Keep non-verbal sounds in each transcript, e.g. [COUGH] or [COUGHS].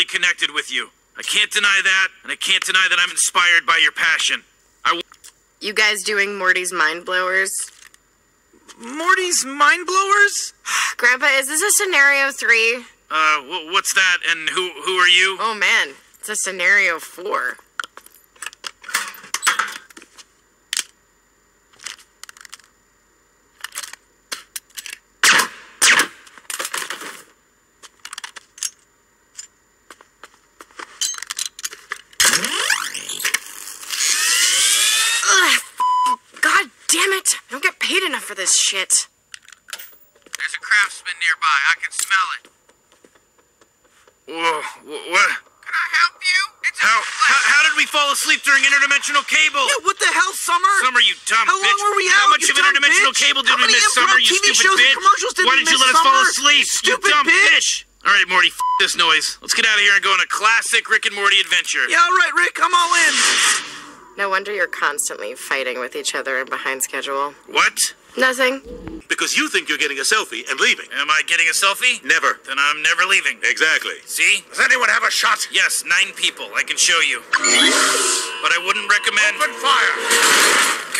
emotionally connected with you. I can't deny that, and I can't deny that I'm inspired by your passion. I You guys doing Morty's mind blowers? Morty's mind blowers? [SIGHS] Grandpa, is this a scenario three? Uh, wh- what's that? And who who are you? Oh man, it's a scenario four. Ugh, God damn it! I don't get paid enough for this shit. There's a craftsman nearby. I can smell it. Whoa, wh- what? Can I help you? It's How, how how did we fall asleep during interdimensional cable? Yeah, what the hell, Summer? Summer, you dumb How long bitch. were we out? How much you of dumb interdimensional bitch? cable did How we miss, Summer, improv you TV stupid shows and commercials did Why we did you miss, let us fall asleep, Stupid you dumb bitch. All right, Morty, f this noise. Let's get out of here and go on a classic Rick and Morty adventure. Yeah, all right, Rick, I'm all in. No wonder you're constantly fighting with each other and behind schedule. What? Nothing. Because you think you're getting a selfie and leaving. Am I getting a selfie? Never. Then I'm never leaving. Exactly. See? Does anyone have a shot? Yes, nine people. I can show you. But I wouldn't recommend. Open fire!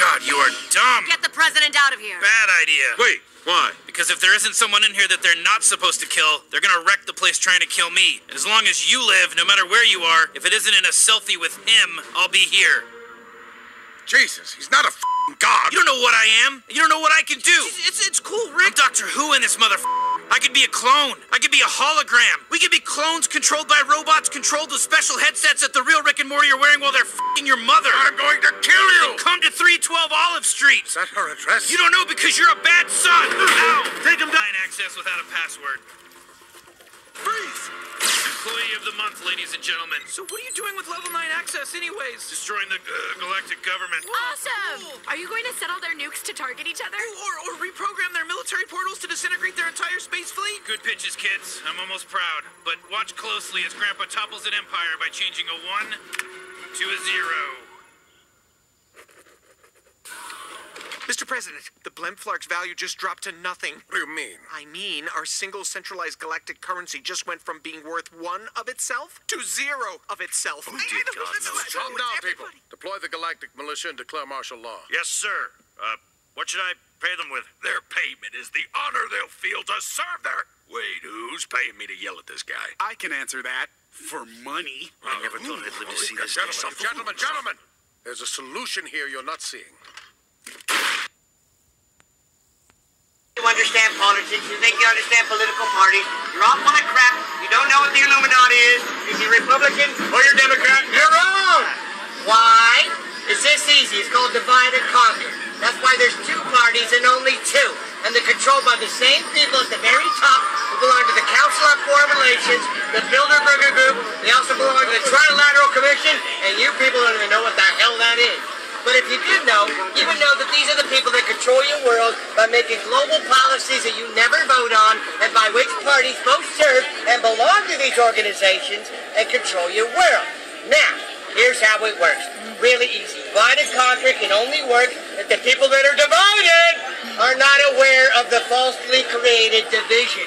God, you are dumb. Get the president out of here. Bad idea. Wait, why? Because if there isn't someone in here that they're not supposed to kill, they're gonna wreck the place trying to kill me. And as long as you live, no matter where you are, if it isn't in a selfie with him, I'll be here. Jesus, he's not a f***ing god. You don't know what I am. You don't know what I can do. It's, it's cool, Rick. I'm Doctor Who in this motherfucker. I could be a clone. I could be a hologram. We could be clones controlled by robots controlled with special headsets that the real Rick and Morty are wearing while they're f***ing your mother. I'm going to kill you! Come to 312 Olive Street. Is that her address? You don't know because you're a bad son. Ow! Take him down. Access without a password. Freeze! Employee of the month, ladies and gentlemen. So what are you doing with level 9 access anyways? Destroying the uh, galactic government. Awesome! Cool. Are you going to settle their nukes to target each other? Or, or reprogram their military portals to disintegrate their entire space fleet? Good pitches, kids. I'm almost proud. But watch closely as Grandpa topples an empire by changing a 1 to a 0. President, the Blemflarck's value just dropped to nothing. What do you mean? I mean, our single centralized galactic currency just went from being worth one of itself to zero of itself. Oh my God! Calm down, people. Deploy the galactic militia and declare martial law. Yes, sir. Uh, what should I pay them with? Their payment is the honor they'll feel to serve their. Wait, who's paying me to yell at this guy? I can answer that. For money. I never thought I'd live to see this day. Gentlemen, gentlemen, gentlemen! There's a solution here you're not seeing. You understand politics. You think you understand political parties. You're all full of crap. You don't know what the Illuminati is. If you're Republican or you're Democrat, you're wrong. Why? It's this easy. It's called divide and conquer. That's why there's two parties and only two. And they're controlled by the same people at the very top who belong to the Council on Foreign Relations, the Bilderberger Group. They also belong to the Trilateral Commission, and you people don't even know what the hell that is. But if you did know, you would know that these are the people that control your world by making global policies that you never vote on and by which parties both serve and belong to these organizations and control your world. Now, here's how it works. Really easy. Divide and conquer can only work if the people that are divided are not aware of the falsely created division.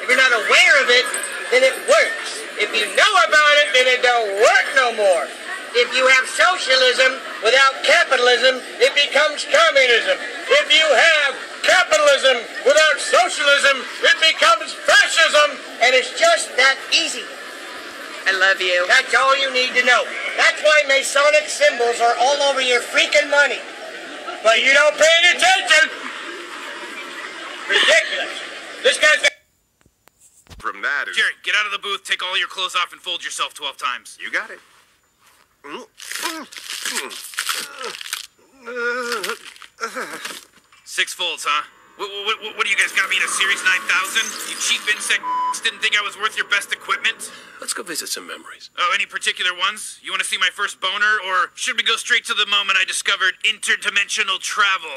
If you're not aware of it, then it works. If you know about it, then it don't work no more. If you have socialism without capitalism, it becomes communism. If you have capitalism without socialism, it becomes fascism. And it's just that easy. I love you. That's all you need to know. That's why Masonic symbols are all over your freaking money. But you don't pay any attention. Ridiculous. This guy's got From that is. Jerry, get out of the booth, take all your clothes off, and fold yourself 12 times. You got it. Six folds, huh? What, what, what, what do you guys got me in a Series 9000? You cheap insect [LAUGHS] didn't think I was worth your best equipment? Let's go visit some memories. Oh, any particular ones? You want to see my first boner, or should we go straight to the moment I discovered interdimensional travel?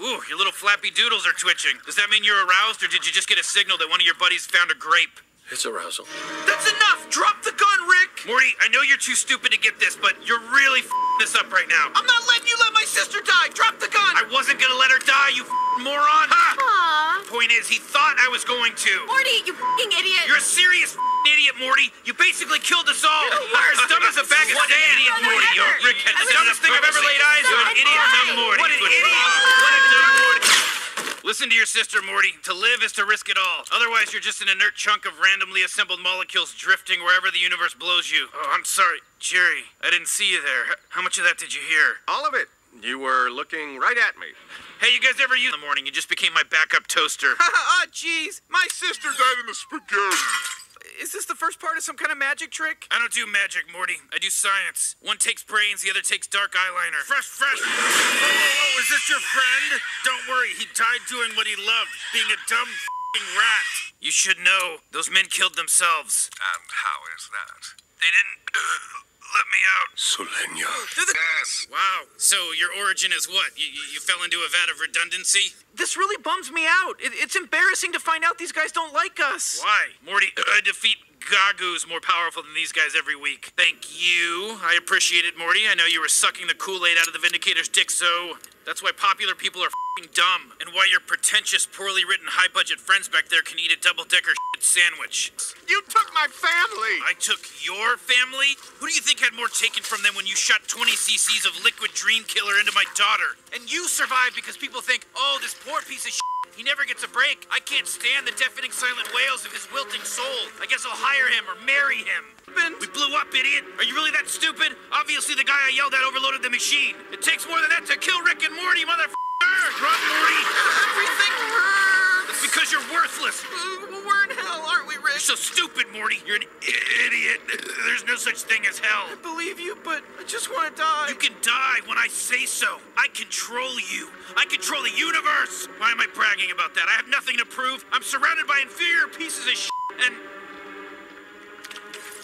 Ooh, your little flappy doodles are twitching. Does that mean you're aroused, or did you just get a signal that one of your buddies found a grape? It's arousal. That's enough. Drop the gun, Rick. Morty, I know you're too stupid to get this, but you're really f***ing this up right now. I'm not letting you let my sister die. Drop the gun. I wasn't gonna let her die, you f***ing moron. Ha! Aw. Point is, he thought I was going to. Morty, you fucking idiot. You're a serious f***ing idiot, Morty. You basically killed us all. [LAUGHS] You're as dumb as a bag of What an sand. idiot, Morty. You're Rick had the dumbest thing I've ever laid eyes on. Stop. Idiot dumb Morty. What an idiot. What a dumb Morty. Listen to your sister, Morty. To live is to risk it all. Otherwise, you're just an inert chunk of randomly assembled molecules drifting wherever the universe blows you. Oh, I'm sorry. Jerry, I didn't see you there. How much of that did you hear? All of it. You were looking right at me. Hey, you guys ever use in the morning? You just became my backup toaster. [LAUGHS] Ah, jeez. My sister Died in the spaghetti. Is this the first part of some kind of magic trick? I don't do magic, Morty. I do science. One takes brains, the other takes dark eyeliner. Fresh, fresh. Whoa, whoa, whoa, is this your friend? Don't worry, he died doing what he loved, being a dumb fing rat. You should know, those men killed themselves. And how is that? They didn't [COUGHS] let me out. Solenia. Yes. Wow. So your origin is what? You, you, you fell into a vat of redundancy? This really bums me out. It, it's embarrassing to find out these guys don't like us. Why? Morty, I defeat Gagu's more powerful than these guys every week. Thank you. I appreciate it, Morty. I know you were sucking the Kool-Aid out of the Vindicator's dick, so that's why popular people are fing dumb, and why your pretentious, poorly written, high-budget friends back there can eat a double-decker shit sandwich. You took my family. I took your family? Who do you think had more taken from them when you shot 20 cc's of liquid dream killer into my daughter? And you survived because people think, oh, this poor piece of shit. He never gets a break. I can't stand the deafening silent wails of his wilting soul. I guess I'll hire him or marry him. We blew up, idiot. Are you really that stupid? Obviously, the guy I yelled at overloaded the machine. It takes more than that to kill Rick and Morty, motherfucker. Run, Morty. [LAUGHS] Everything hurts. Because you're worthless. We're in hell, aren't we, Rick? You're so stupid, Morty. You're an idiot. There's no such thing as hell. I believe you, but I just want to die. You can die when I say so. I control you. I control the universe. Why am I bragging about that? I have nothing to prove. I'm surrounded by inferior pieces of shit, and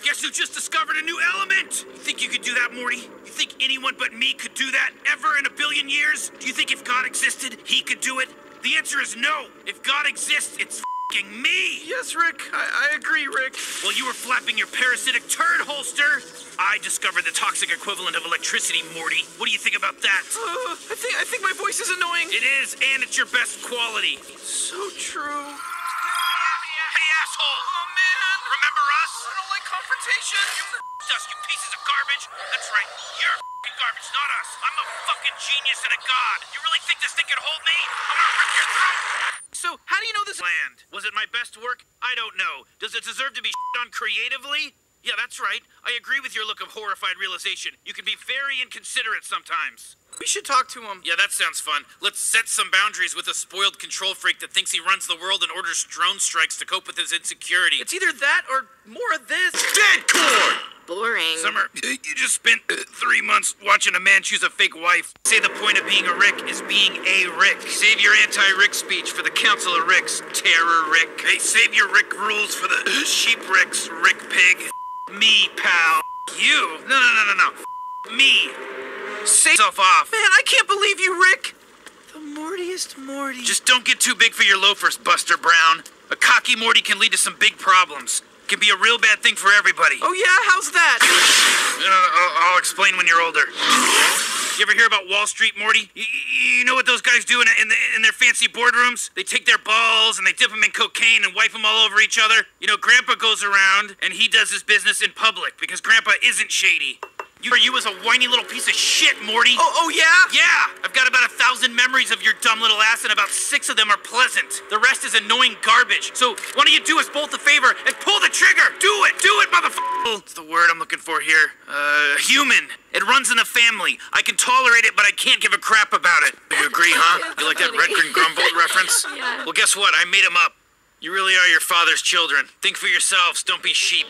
guess who just discovered a new element? You think you could do that, Morty? You think anyone but me could do that ever in a billion years? Do you think if God existed, he could do it? The answer is no. If God exists, it's fing me. Yes, Rick. I, I agree, Rick. While you were flapping your parasitic turd holster, I discovered the toxic equivalent of electricity, Morty. What do you think about that? Uh, I think I think my voice is annoying. It is, and it's your best quality. so true. Of garbage. That's right, you're f***ing garbage, not us. I'm a fucking genius and a god. You really think this thing can hold me? I'm gonna rip your throat. So how do you know this? Land. Was it my best work? I don't know. Does it deserve to be shit on creatively? Yeah, that's right. I agree with your look of horrified realization. You can be very inconsiderate sometimes. We should talk to him. Yeah, that sounds fun. Let's set some boundaries with a spoiled control freak that thinks he runs the world and orders drone strikes to cope with his insecurity. It's either that or more of this. dead cord! Boring. Summer, you just spent uh, three months watching a man choose a fake wife. Say the point of being a Rick is being a Rick. Save your anti-Rick speech for the Council of Ricks, Terror Rick. Hey, save your Rick rules for the Sheep Ricks, Rick Pig. Me, pal. You? No, no, no, no, no. Me. Say yourself off. Man, I can't believe you, Rick. The Mortiest Morty. Just don't get too big for your loafers, Buster Brown. A cocky Morty can lead to some big problems. Can be a real bad thing for everybody. Oh yeah, how's that? Uh, I'll, I'll explain when you're older. You ever hear about Wall Street, Morty? You, know what those guys do in, in, the, in their fancy boardrooms? They take their balls and they dip them in cocaine and wipe them all over each other. You know, Grandpa goes around and he does his business in public because Grandpa isn't shady. You, you was a whiny little piece of shit, Morty. Oh, oh yeah? Yeah, I've got about a thousand memories of your dumb little ass, and about six of them are pleasant. The rest is annoying garbage. So why don't you do us both a favor and pull the trigger? Do it, do it, motherfucker. What's the word I'm looking for here? Uh, human. It runs in the family. I can tolerate it, but I can't give a crap about it. You agree, huh? You like that Red Green Grumble [LAUGHS] reference? Yeah. Well, guess what? I made him up. You really are your father's children. Think for yourselves. Don't be sheep.